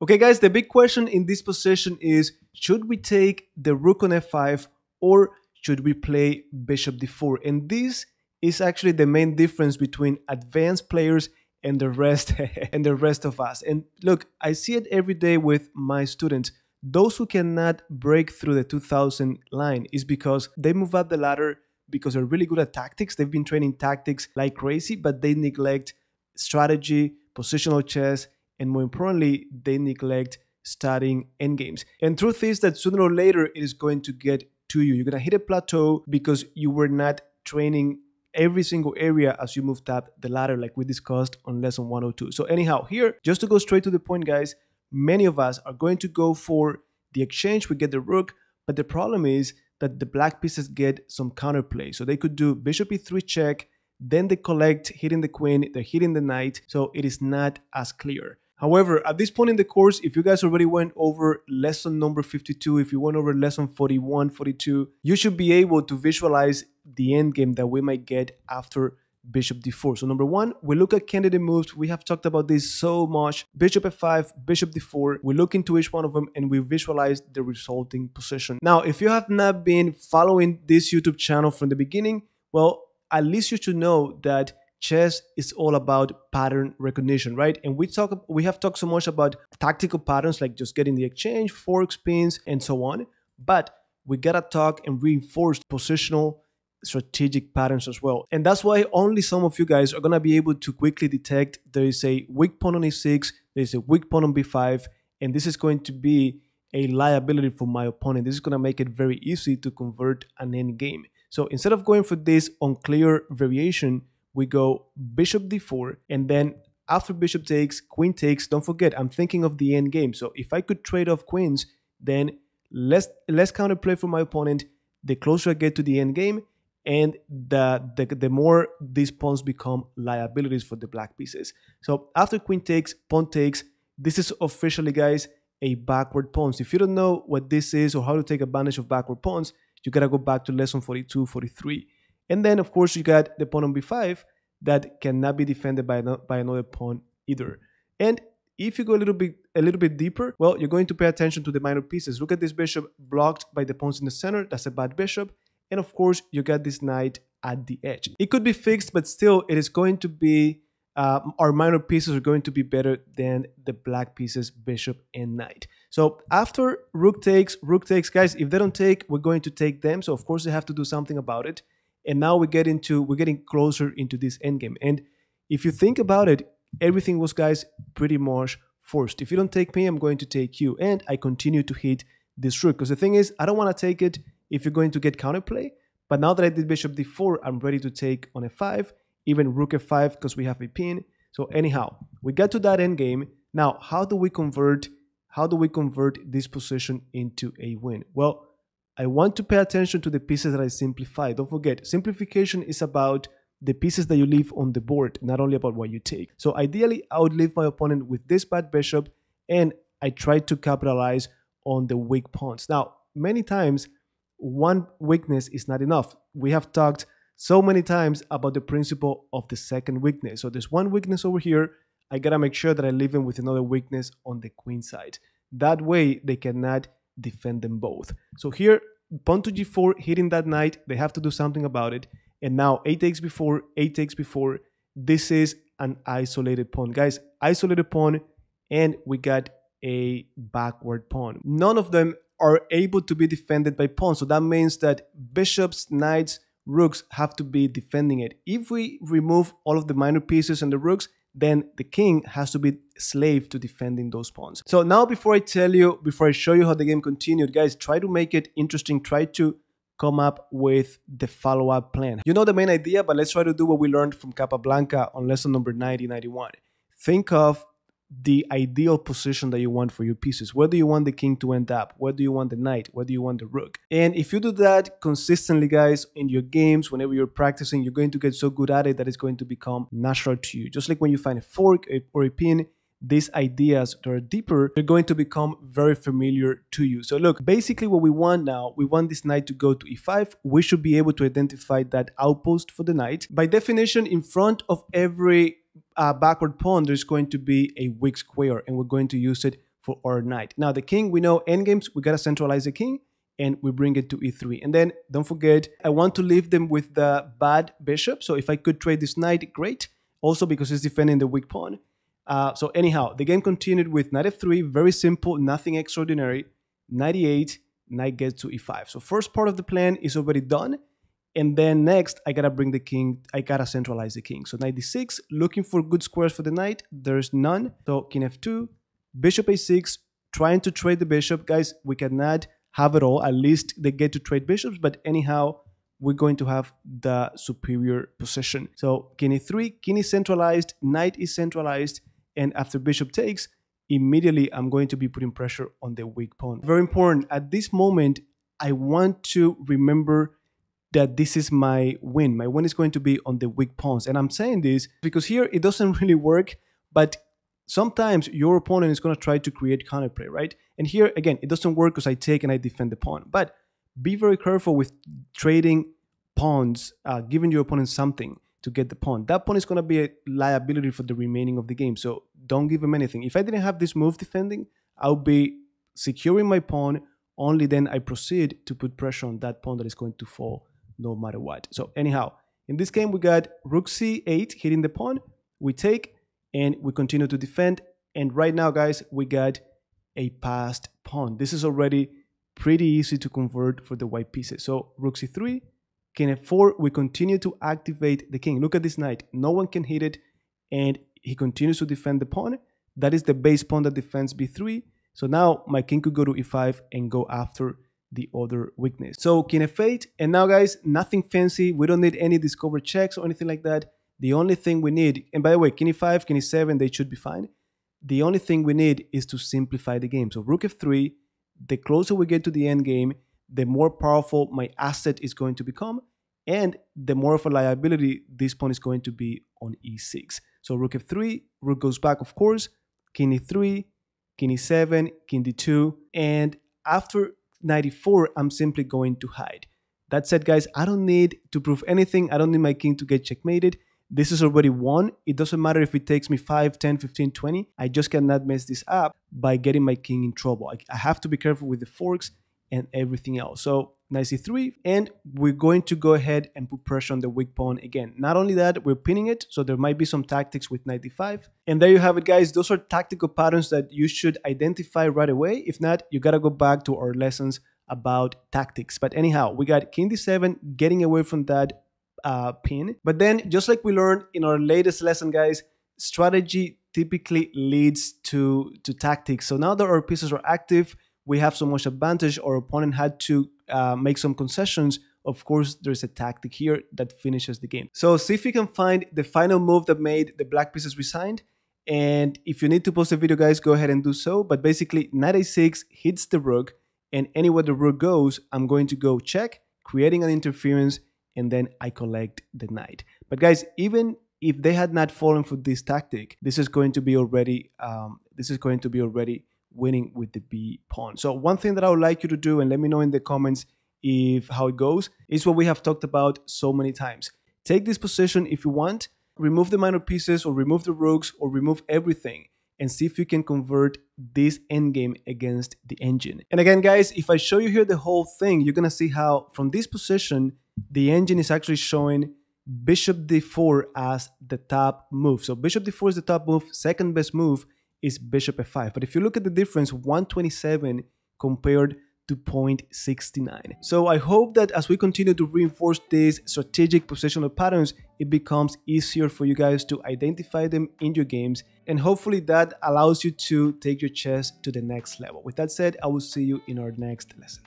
Okay guys, the big question in this position is, should we take the rook on f5 or should we play bishop d4? And this is actually the main difference between advanced players and the rest and the rest of us. And look, I see it every day with my students. Those who cannot break through the 2000 line is because they move up the ladder because they're really good at tactics. They've been training tactics like crazy, but they neglect strategy, positional chess, and more importantly, they neglect studying endgames. And truth is that sooner or later it is going to get to you. You're gonna hit a plateau because you were not training every single area as you moved up the ladder like we discussed on lesson 102. So anyhow, here, just to go straight to the point, guys, many of us are going to go for the exchange, we get the rook, but the problem is that the black pieces get some counterplay. So they could do bishop e3 check, then they collect hitting the queen, they're hitting the knight, so it is not as clear. However, at this point in the course, if you guys already went over lesson number 52, if you went over lesson 41, 42, you should be able to visualize the end game that we might get after bishop d4. So number one, we look at candidate moves. We have talked about this so much. Bishop f5, bishop d4. We look into each one of them and we visualize the resulting position. Now, if you have not been following this YouTube channel from the beginning, well, at least you should know that chess is all about pattern recognition, right? And we talk we have talked so much about tactical patterns like just getting the exchange, fork spins, and so on. But we gotta talk and reinforce positional strategic patterns as well. And that's why only some of you guys are gonna be able to quickly detect there is a weak pawn on e6, there's a weak pawn on b5, and this is going to be a liability for my opponent. This is gonna make it very easy to convert an end game. So instead of going for this unclear variation, we go bishop d4 and then after bishop takes, queen takes, don't forget, I'm thinking of the end game. So if I could trade off queens, then less less counterplay for my opponent, the closer I get to the end game, and the, the, the more these pawns become liabilities for the black pieces. So after queen takes, pawn takes, this is officially, guys, a backward pawn. So if you don't know what this is or how to take advantage of backward pawns, you gotta go back to lesson 42, 43. And then, of course, you got the pawn on b5 that cannot be defended by, no, by another pawn either. And if you go a little bit a little bit deeper, well, you're going to pay attention to the minor pieces. Look at this bishop blocked by the pawns in the center. That's a bad bishop. And of course, you got this knight at the edge. It could be fixed, but still, it is going to be uh, our minor pieces are going to be better than the black pieces, bishop and knight. So after rook takes, rook takes, guys, if they don't take, we're going to take them. So of course they have to do something about it. And now we get into we're getting closer into this endgame. And if you think about it, everything was guys pretty much forced. If you don't take me, I'm going to take you. And I continue to hit this rook. Because the thing is, I don't want to take it if you're going to get counterplay. But now that I did bishop d4, I'm ready to take on f5, even rook f5 because we have a pin. So anyhow, we got to that endgame. Now, how do we convert how do we convert this position into a win? Well, I want to pay attention to the pieces that I simplify. Don't forget, simplification is about the pieces that you leave on the board, not only about what you take. So ideally, I would leave my opponent with this bad bishop, and I try to capitalize on the weak pawns. Now, many times, one weakness is not enough. We have talked so many times about the principle of the second weakness. So there's one weakness over here. I gotta make sure that I leave him with another weakness on the queen side. That way, they cannot defend them both. So here, pawn to g4, hitting that knight, they have to do something about it. And now 8 takes before, 8 takes before. This is an isolated pawn. Guys, isolated pawn, and we got a backward pawn. None of them are able to be defended by pawns. So that means that bishops, knights, rooks have to be defending it. If we remove all of the minor pieces and the rooks, then the king has to be slave to defending those pawns. So now before I tell you, before I show you how the game continued, guys, try to make it interesting. Try to come up with the follow-up plan. You know the main idea, but let's try to do what we learned from Capablanca on lesson number 90, 91. Think of the ideal position that you want for your pieces. Where do you want the king to end up? Where do you want the knight? Where do you want the rook? And if you do that consistently, guys, in your games, whenever you're practicing, you're going to get so good at it that it's going to become natural to you. Just like when you find a fork or a pin, these ideas that are deeper, they're going to become very familiar to you. So look, basically what we want now, we want this knight to go to e5. We should be able to identify that outpost for the knight. By definition, in front of every uh, backward pawn, there's going to be a weak square and we're going to use it for our knight. Now the king, we know endgames, we gotta centralize the king and we bring it to e3. And then don't forget, I want to leave them with the bad bishop. So if I could trade this knight, great. Also because it's defending the weak pawn. Uh, so anyhow, the game continued with knight f3, very simple, nothing extraordinary. 98, knight gets to e5. So first part of the plan is already done. And then next, I gotta bring the king, I gotta centralize the king. So knight d6, looking for good squares for the knight, there's none. So king f2, bishop a6, trying to trade the bishop. Guys, we cannot have it all. At least they get to trade bishops, but anyhow, we're going to have the superior position. So king e3, king is centralized, knight is centralized, and after bishop takes, immediately I'm going to be putting pressure on the weak pawn. Very important, at this moment, I want to remember that this is my win. My win is going to be on the weak pawns. And I'm saying this because here it doesn't really work, but sometimes your opponent is going to try to create counterplay, right? And here, again, it doesn't work because I take and I defend the pawn. But be very careful with trading pawns, uh, giving your opponent something to get the pawn. That pawn is going to be a liability for the remaining of the game. So don't give him anything. If I didn't have this move defending, I'll be securing my pawn. Only then I proceed to put pressure on that pawn that is going to fall no matter what. So anyhow, in this game, we got rook c8 hitting the pawn. We take and we continue to defend. And right now, guys, we got a passed pawn. This is already pretty easy to convert for the white pieces. So rook c3, king f4, we continue to activate the king. Look at this knight. No one can hit it, and he continues to defend the pawn. That is the base pawn that defends b3. So now my king could go to e5 and go after the other weakness. So king f8, and now guys, nothing fancy. We don't need any discover checks or anything like that. The only thing we need, and by the way, king e5, king e7, they should be fine. The only thing we need is to simplify the game. So rook f3, the closer we get to the end game, the more powerful my asset is going to become, and the more of a liability this pawn is going to be on e6. So rook f3, rook goes back, of course, king e3, king e7, king d2, and after 94, I'm simply going to hide. That said, guys, I don't need to prove anything. I don't need my king to get checkmated. This is already won. It doesn't matter if it takes me 5, 10, 15, 20. I just cannot mess this up by getting my king in trouble. I, I have to be careful with the forks and everything else. So knight c3 and we're going to go ahead and put pressure on the weak pawn again. Not only that, we're pinning it, so there might be some tactics with knight d5. And there you have it guys, those are tactical patterns that you should identify right away. If not, you gotta go back to our lessons about tactics. But anyhow, we got king d7, getting away from that uh, pin. But then, just like we learned in our latest lesson, guys, strategy typically leads to, to tactics. So now that our pieces are active, we have so much advantage. Our opponent had to uh, make some concessions. Of course, there's a tactic here that finishes the game. So see if you can find the final move that made the black pieces resigned. And if you need to post a video, guys, go ahead and do so. But basically, knight a6 hits the rook, and anywhere the rook goes, I'm going to go check, creating an interference, and then I collect the knight. But guys, even if they had not fallen for this tactic, this is going to be already um, this is going to be already winning with the B pawn. So one thing that I would like you to do, and let me know in the comments if how it goes, is what we have talked about so many times. Take this position if you want, remove the minor pieces or remove the rooks or remove everything and see if you can convert this endgame against the engine. And again, guys, if I show you here the whole thing, you're gonna see how from this position, the engine is actually showing bishop d4 as the top move. So bishop d4 is the top move, second best move is bishop f5. But if you look at the difference, 127 compared to 0.69. So I hope that as we continue to reinforce these strategic positional patterns, it becomes easier for you guys to identify them in your games. And hopefully that allows you to take your chess to the next level. With that said, I will see you in our next lesson.